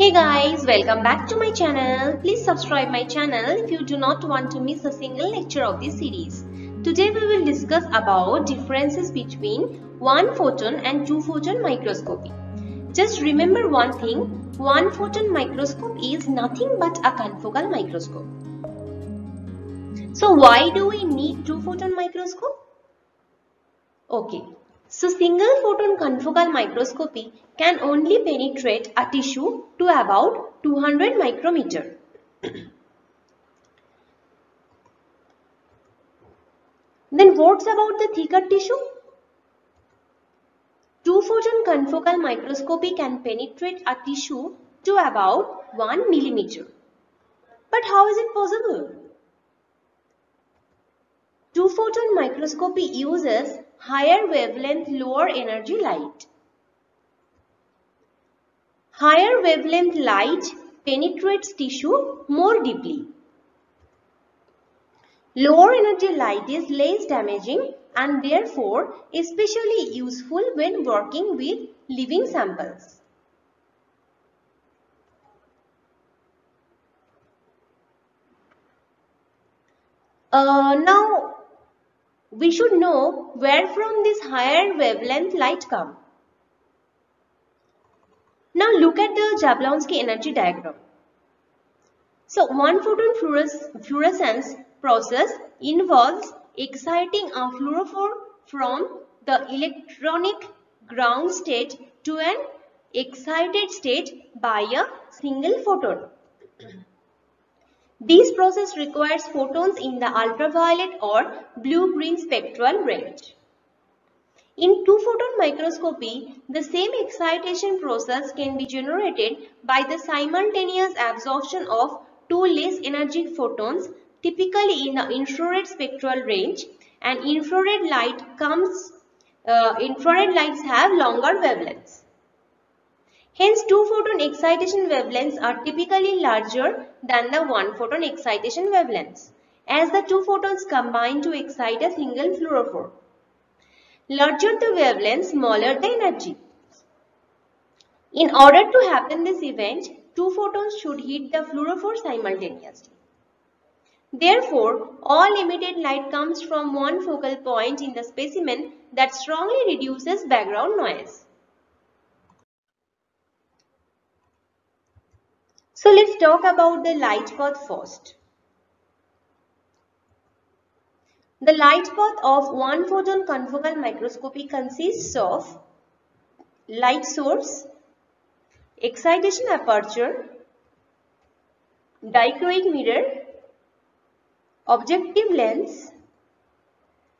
Hey guys, welcome back to my channel. Please subscribe my channel if you do not want to miss a single lecture of this series. Today we will discuss about differences between one photon and two photon microscopy. Just remember one thing, one photon microscope is nothing but a confocal microscope. So why do we need two photon microscope? Okay, so single photon confocal microscopy can only penetrate a tissue to about 200 micrometer. then what's about the thicker tissue? Two photon confocal microscopy can penetrate a tissue to about 1 millimeter. But how is it possible? Two photon microscopy uses higher wavelength lower energy light. Higher wavelength light penetrates tissue more deeply. Lower energy light is less damaging and therefore especially useful when working with living samples. Uh, now we should know where from this higher wavelength light come. Now look at the Jablonski energy diagram. So one photon fluorescence process involves exciting a fluorophore from the electronic ground state to an excited state by a single photon. This process requires photons in the ultraviolet or blue-green spectral range. In two-photon microscopy, the same excitation process can be generated by the simultaneous absorption of two less energy photons typically in the infrared spectral range and infrared light comes uh, infrared lights have longer wavelengths. Hence, two photon excitation wavelengths are typically larger than the one photon excitation wavelengths, as the two photons combine to excite a single fluorophore. Larger the wavelength, smaller the energy. In order to happen this event, two photons should hit the fluorophore simultaneously. Therefore, all emitted light comes from one focal point in the specimen that strongly reduces background noise. So let's talk about the light path first. The light path of one photon confocal microscopy consists of light source, excitation aperture, dichroic mirror, objective lens,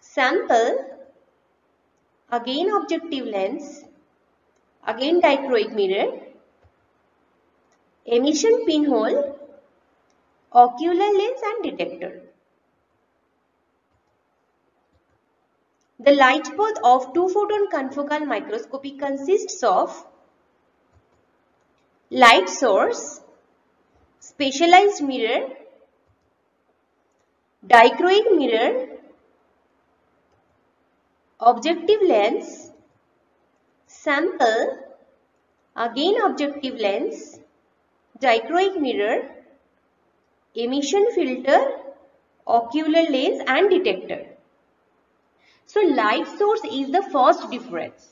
sample, again objective lens, again dichroic mirror, emission pinhole, ocular lens and detector. The light path of two-photon confocal microscopy consists of light source, specialized mirror, dichroic mirror, objective lens, sample, again objective lens, dichroic mirror, emission filter, ocular lens and detector. So light source is the first difference.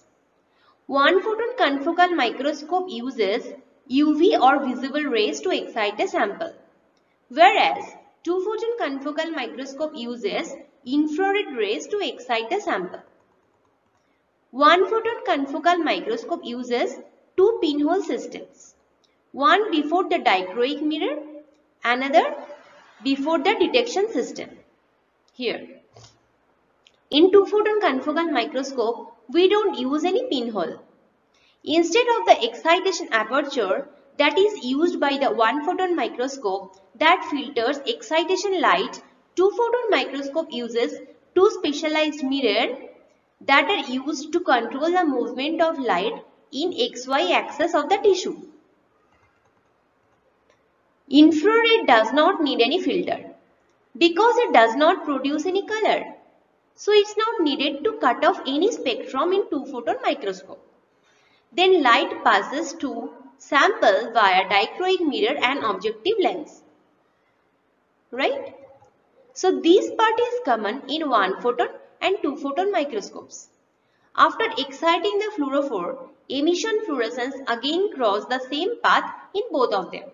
One photon confocal microscope uses UV or visible rays to excite a sample. Whereas two photon confocal microscope uses infrared rays to excite a sample. One photon confocal microscope uses two pinhole systems one before the dichroic mirror, another before the detection system. Here, in two-photon confocal microscope, we don't use any pinhole. Instead of the excitation aperture that is used by the one-photon microscope that filters excitation light, two-photon microscope uses two specialized mirrors that are used to control the movement of light in XY axis of the tissue. Infrared does not need any filter because it does not produce any color. So it's not needed to cut off any spectrum in two photon microscope. Then light passes to sample via dichroic mirror and objective lens. Right? So this part is common in one photon and two photon microscopes. After exciting the fluorophore, emission fluorescence again cross the same path in both of them.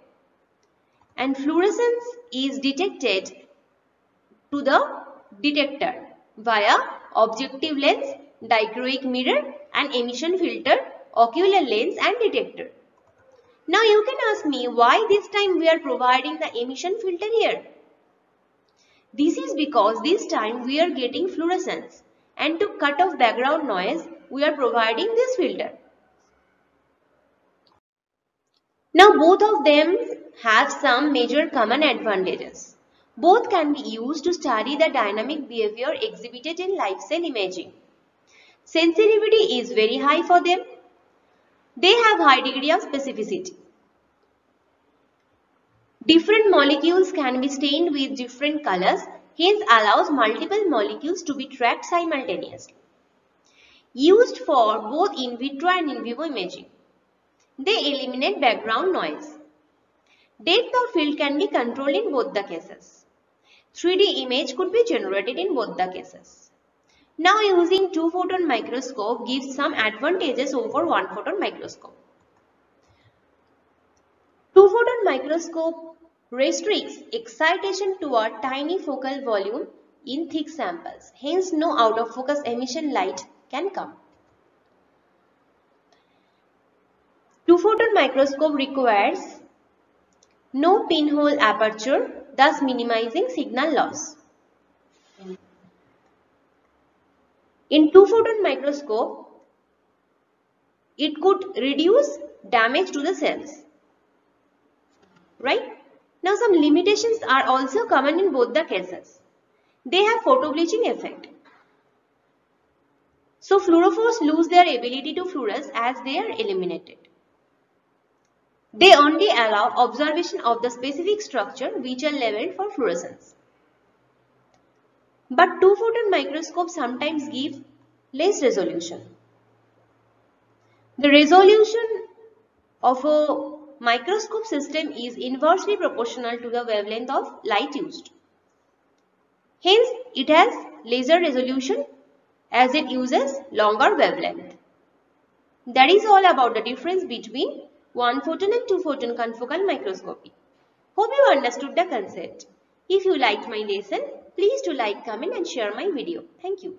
And fluorescence is detected to the detector via objective lens, dichroic mirror and emission filter, ocular lens and detector. Now you can ask me why this time we are providing the emission filter here. This is because this time we are getting fluorescence and to cut off background noise we are providing this filter. Now both of them have some major common advantages. Both can be used to study the dynamic behavior exhibited in live cell imaging. Sensitivity is very high for them. They have high degree of specificity. Different molecules can be stained with different colors, hence allows multiple molecules to be tracked simultaneously. Used for both in vitro and in vivo imaging. They eliminate background noise. Depth of field can be controlled in both the cases. 3D image could be generated in both the cases. Now using two photon microscope gives some advantages over one photon microscope. Two photon microscope restricts excitation to a tiny focal volume in thick samples. Hence, no out of focus emission light can come. Two photon microscope requires no pinhole aperture, thus minimizing signal loss. In two photon microscope, it could reduce damage to the cells. Right? Now some limitations are also common in both the cases. They have photobleaching effect. So fluorophores lose their ability to fluoresce as they are eliminated. They only allow observation of the specific structure which are labeled for fluorescence. But two photon microscopes sometimes give less resolution. The resolution of a microscope system is inversely proportional to the wavelength of light used. Hence, it has laser resolution as it uses longer wavelength. That is all about the difference between one photon and two photon confocal microscopy. Hope you understood the concept. If you liked my lesson, please do like, comment and share my video. Thank you.